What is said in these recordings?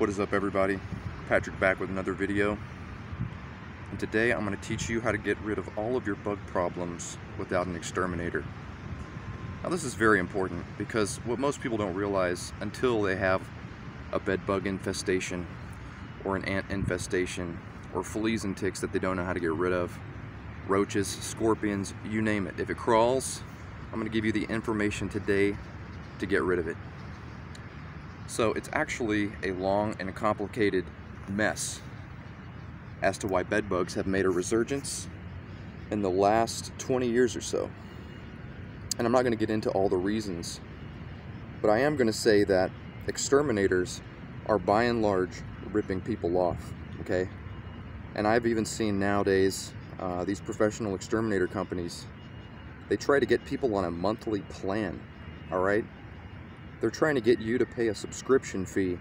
What is up everybody? Patrick back with another video. And today I'm going to teach you how to get rid of all of your bug problems without an exterminator. Now this is very important because what most people don't realize until they have a bed bug infestation or an ant infestation or fleas and ticks that they don't know how to get rid of, roaches, scorpions, you name it. If it crawls, I'm going to give you the information today to get rid of it. So it's actually a long and complicated mess as to why bed bugs have made a resurgence in the last 20 years or so. And I'm not going to get into all the reasons, but I am going to say that exterminators are by and large ripping people off, okay? And I've even seen nowadays uh, these professional exterminator companies, they try to get people on a monthly plan, all right? They're trying to get you to pay a subscription fee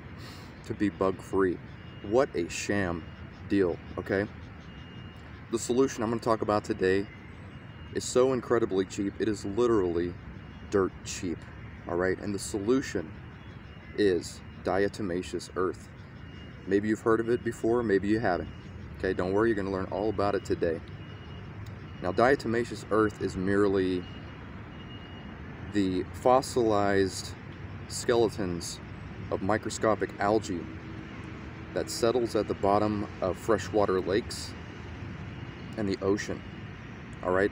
to be bug-free. What a sham deal, okay? The solution I'm going to talk about today is so incredibly cheap, it is literally dirt cheap, all right? And the solution is diatomaceous earth. Maybe you've heard of it before, maybe you haven't. Okay, don't worry, you're going to learn all about it today. Now, diatomaceous earth is merely the fossilized skeletons of microscopic algae that settles at the bottom of freshwater lakes and the ocean. All right,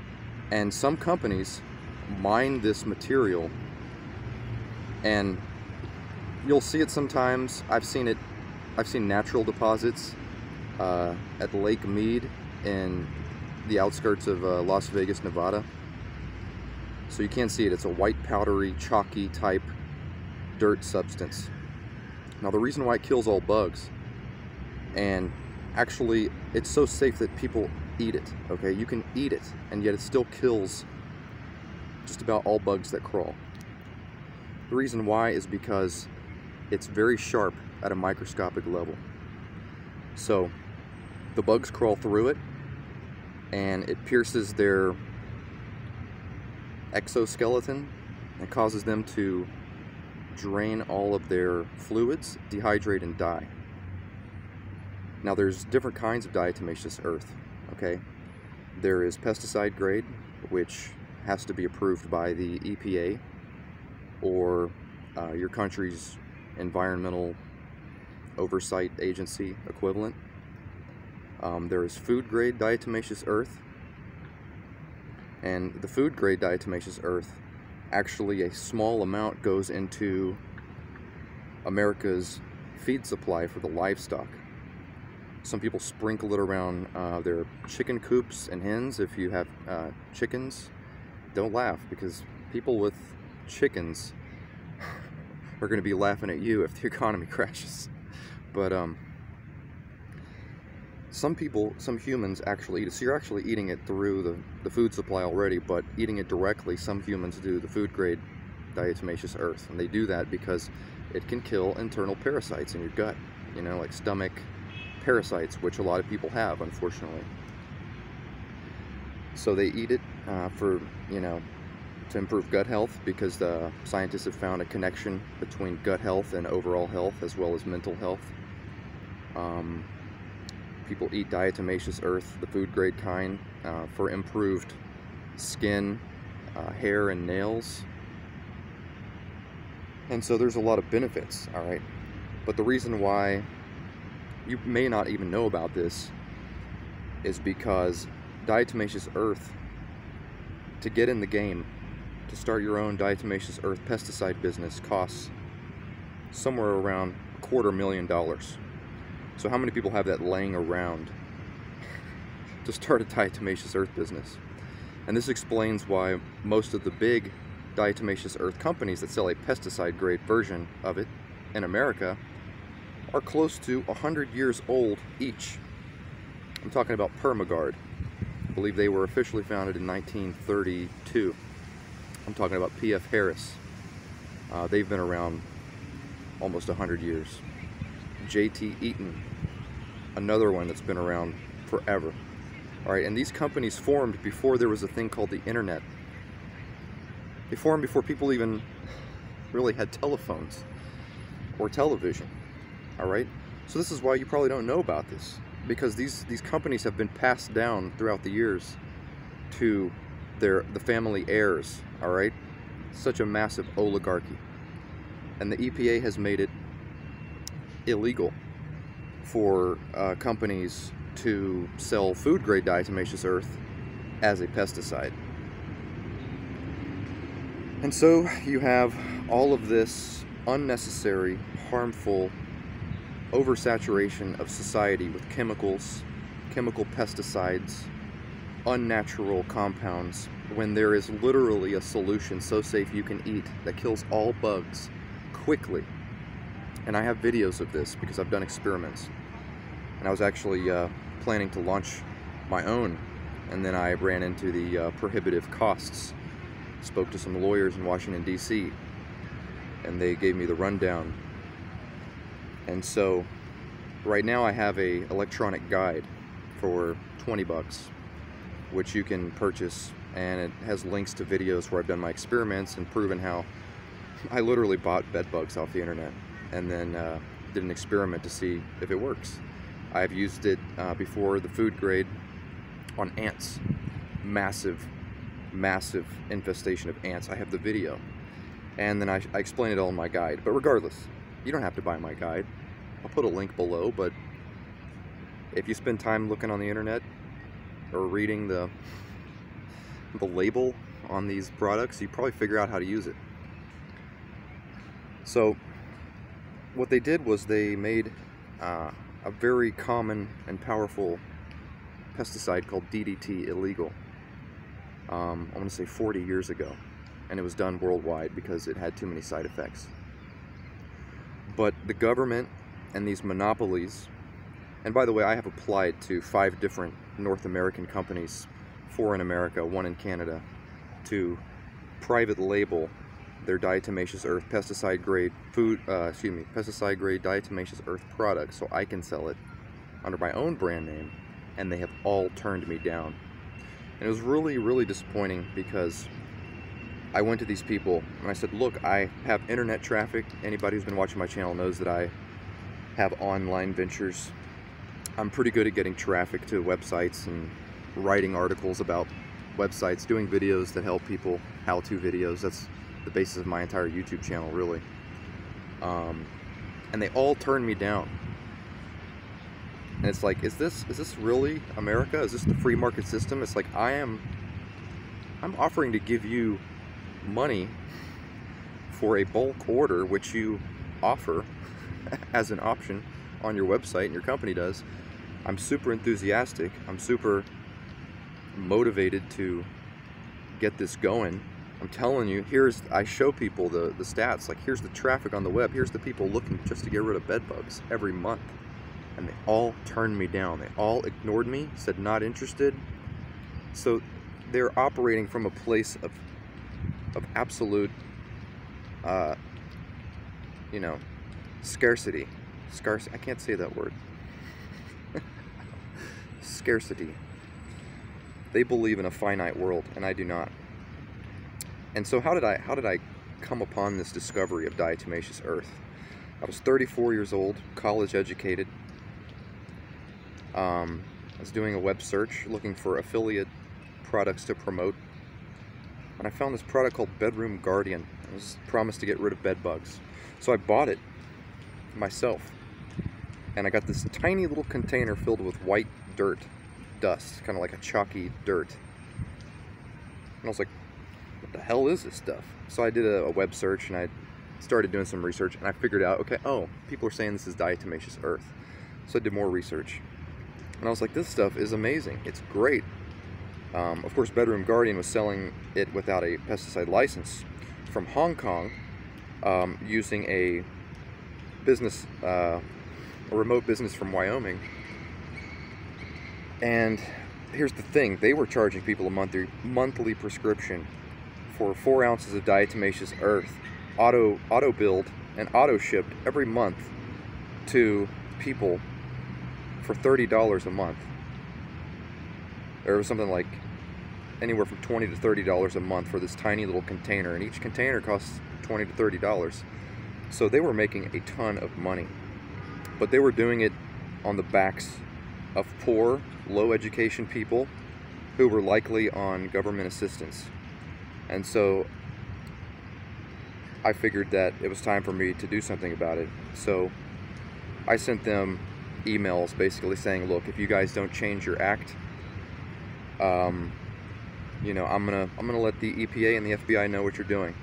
and some companies mine this material, and you'll see it sometimes. I've seen it. I've seen natural deposits uh, at Lake Mead in the outskirts of uh, Las Vegas, Nevada. So you can't see it. It's a white powdery, chalky type dirt substance. Now the reason why it kills all bugs, and actually it's so safe that people eat it, okay? You can eat it, and yet it still kills just about all bugs that crawl. The reason why is because it's very sharp at a microscopic level. So the bugs crawl through it, and it pierces their exoskeleton and causes them to drain all of their fluids, dehydrate, and die. Now there's different kinds of diatomaceous earth, okay? There is pesticide grade, which has to be approved by the EPA or uh, your country's environmental oversight agency equivalent. Um, there is food grade diatomaceous earth, and the food grade diatomaceous earth actually a small amount goes into America's feed supply for the livestock. Some people sprinkle it around uh, their chicken coops and hens if you have uh, chickens. Don't laugh because people with chickens are going to be laughing at you if the economy crashes. But um, some people, some humans actually eat it. So you're actually eating it through the, the food supply already, but eating it directly, some humans do the food grade diatomaceous earth. And they do that because it can kill internal parasites in your gut, you know, like stomach parasites, which a lot of people have, unfortunately. So they eat it uh, for, you know, to improve gut health because the scientists have found a connection between gut health and overall health as well as mental health. Um, people eat diatomaceous earth, the food grade kind, uh, for improved skin, uh, hair, and nails. And so there's a lot of benefits, all right? But the reason why you may not even know about this is because diatomaceous earth, to get in the game, to start your own diatomaceous earth pesticide business costs somewhere around a quarter million dollars. So how many people have that laying around to start a diatomaceous earth business? And this explains why most of the big diatomaceous earth companies that sell a pesticide grade version of it in America are close to 100 years old each. I'm talking about Perma-Guard. I believe they were officially founded in 1932. I'm talking about P.F. Harris. Uh, they've been around almost 100 years. J.T. Eaton, another one that's been around forever. All right, and these companies formed before there was a thing called the internet. They formed before people even really had telephones or television. All right. So this is why you probably don't know about this because these these companies have been passed down throughout the years to their the family heirs. All right. Such a massive oligarchy, and the EPA has made it illegal for uh, companies to sell food grade diatomaceous earth as a pesticide. And so you have all of this unnecessary, harmful oversaturation of society with chemicals, chemical pesticides, unnatural compounds, when there is literally a solution so safe you can eat that kills all bugs quickly. And I have videos of this because I've done experiments. And I was actually uh, planning to launch my own, and then I ran into the uh, prohibitive costs. Spoke to some lawyers in Washington, D.C., and they gave me the rundown and so right now I have a electronic guide for 20 bucks, which you can purchase and it has links to videos where I've done my experiments and proven how I literally bought bed bugs off the internet and then uh, did an experiment to see if it works. I've used it uh, before the food grade on ants. Massive, massive infestation of ants. I have the video. And then I, I explain it all in my guide. But regardless, you don't have to buy my guide. I'll put a link below, but if you spend time looking on the internet or reading the the label on these products, you probably figure out how to use it. So what they did was they made uh, a very common and powerful pesticide called DDT illegal. Um, I want to say 40 years ago, and it was done worldwide because it had too many side effects. But the government and these monopolies, and by the way, I have applied to five different North American companies, four in America, one in Canada, to private label their diatomaceous earth pesticide grade food, uh, excuse me, pesticide grade diatomaceous earth products so I can sell it under my own brand name, and they have all turned me down. And it was really, really disappointing because I went to these people and I said, look, I have internet traffic. Anybody who's been watching my channel knows that I have online ventures. I'm pretty good at getting traffic to websites and writing articles about websites, doing videos that help people, how-to videos. That's the basis of my entire YouTube channel, really. Um, and they all turned me down. And it's like, is this is this really America? Is this the free market system? It's like I am I'm offering to give you money for a bulk order, which you offer as an option on your website and your company does. I'm super enthusiastic. I'm super motivated to get this going. I'm telling you, here's I show people the, the stats, like here's the traffic on the web, here's the people looking just to get rid of bed bugs every month. And they all turned me down. They all ignored me, said not interested. So they're operating from a place of of absolute, uh, you know, scarcity. Scarce. I can't say that word. scarcity. They believe in a finite world, and I do not. And so, how did I? How did I come upon this discovery of diatomaceous earth? I was 34 years old, college educated. Um, I was doing a web search looking for affiliate products to promote and I found this product called Bedroom Guardian. It was promised to get rid of bed bugs. So I bought it myself. And I got this tiny little container filled with white dirt, dust, kind of like a chalky dirt. And I was like, what the hell is this stuff? So I did a, a web search and I started doing some research and I figured out, okay, oh, people are saying this is diatomaceous earth. So I did more research. And I was like, this stuff is amazing. It's great. Um, of course, Bedroom Guardian was selling it without a pesticide license from Hong Kong um, using a business, uh, a remote business from Wyoming. And here's the thing, they were charging people a monthly, monthly prescription for four ounces of diatomaceous earth, auto, auto billed and auto shipped every month to people for $30 a month was something like anywhere from 20 to 30 dollars a month for this tiny little container and each container costs 20 to 30 dollars so they were making a ton of money but they were doing it on the backs of poor, low education people who were likely on government assistance. And so I figured that it was time for me to do something about it. So I sent them emails basically saying, look, if you guys don't change your act, um, you know, I'm gonna I'm gonna let the EPA and the FBI know what you're doing.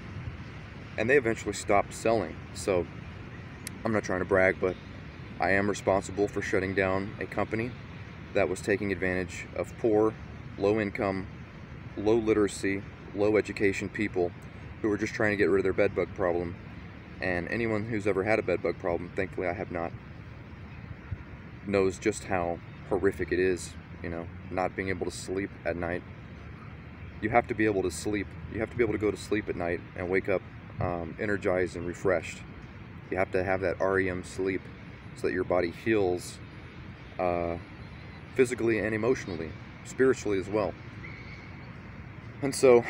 And they eventually stopped selling. So I'm not trying to brag, but I am responsible for shutting down a company that was taking advantage of poor, low income, low literacy, low education people who are just trying to get rid of their bedbug problem. And anyone who's ever had a bedbug problem, thankfully I have not, knows just how horrific it is, you know, not being able to sleep at night. You have to be able to sleep. You have to be able to go to sleep at night and wake up um, energized and refreshed. You have to have that REM sleep so that your body heals uh, physically and emotionally, spiritually as well. And so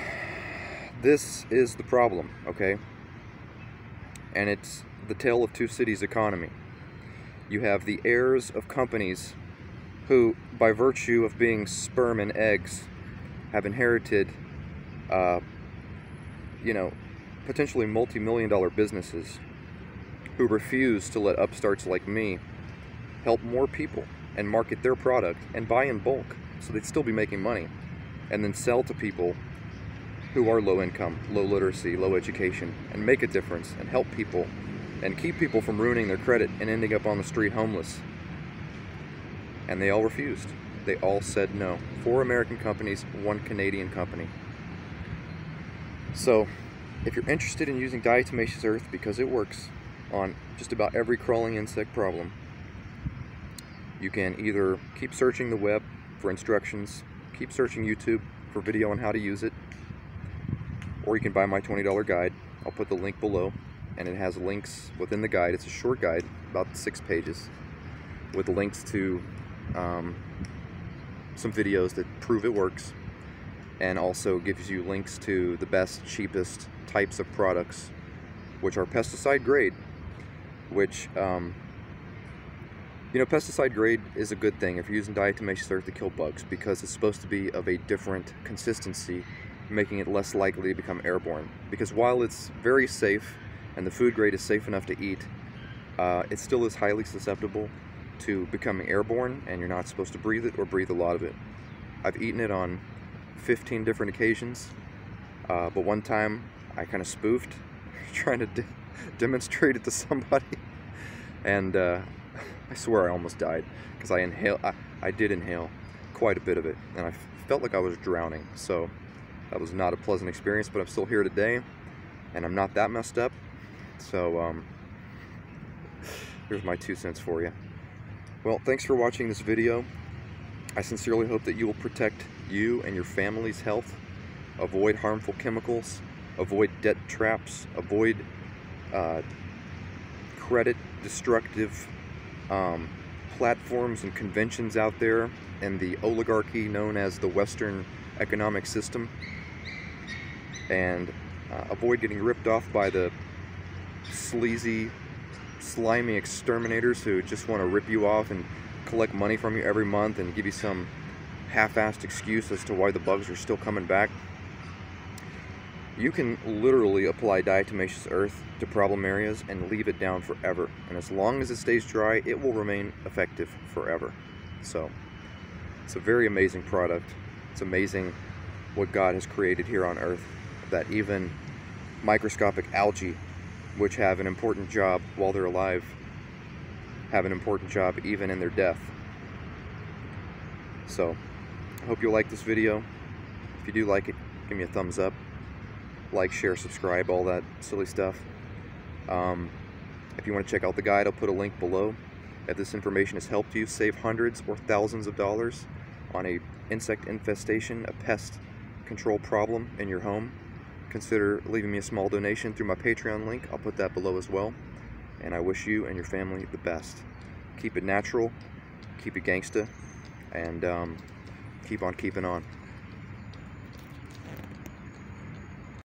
this is the problem, okay? And it's the tale of two cities economy. You have the heirs of companies who, by virtue of being sperm and eggs, have inherited, uh, you know, potentially multi-million dollar businesses who refuse to let upstarts like me help more people and market their product and buy in bulk so they'd still be making money and then sell to people who are low income, low literacy, low education, and make a difference and help people and keep people from ruining their credit and ending up on the street homeless. And they all refused. They all said no. Four American companies, one Canadian company. So, if you're interested in using diatomaceous earth because it works on just about every crawling insect problem, you can either keep searching the web for instructions, keep searching YouTube for video on how to use it, or you can buy my $20 guide. I'll put the link below and it has links within the guide. It's a short guide, about six pages, with links to um, some videos that prove it works and also gives you links to the best, cheapest types of products which are pesticide grade, which, um, you know, pesticide grade is a good thing if you're using diatomaceous earth to kill bugs because it's supposed to be of a different consistency making it less likely to become airborne. Because while it's very safe and the food grade is safe enough to eat, uh, it still is highly susceptible to becoming airborne and you're not supposed to breathe it or breathe a lot of it. I've eaten it on 15 different occasions, uh, but one time I kind of spoofed trying to de demonstrate it to somebody and uh, I swear I almost died because I inhale I, I did inhale quite a bit of it and I felt like I was drowning so that was not a pleasant experience, but I'm still here today, and I'm not that messed up. So, um, here's my two cents for you. Well, thanks for watching this video. I sincerely hope that you will protect you and your family's health, avoid harmful chemicals, avoid debt traps, avoid uh, credit destructive um, platforms and conventions out there and the oligarchy known as the Western economic system and uh, avoid getting ripped off by the sleazy, slimy exterminators who just want to rip you off and collect money from you every month and give you some half-assed excuse as to why the bugs are still coming back. You can literally apply diatomaceous earth to problem areas and leave it down forever. And as long as it stays dry, it will remain effective forever. So, it's a very amazing product. It's amazing what God has created here on earth that even microscopic algae, which have an important job while they're alive, have an important job even in their death. So, I hope you like this video. If you do like it, give me a thumbs up. Like, share, subscribe, all that silly stuff. Um, if you want to check out the guide, I'll put a link below. If this information has helped you save hundreds or thousands of dollars on a insect infestation, a pest control problem in your home, consider leaving me a small donation through my Patreon link. I'll put that below as well. And I wish you and your family the best. Keep it natural, keep it gangsta, and um, keep on keeping on.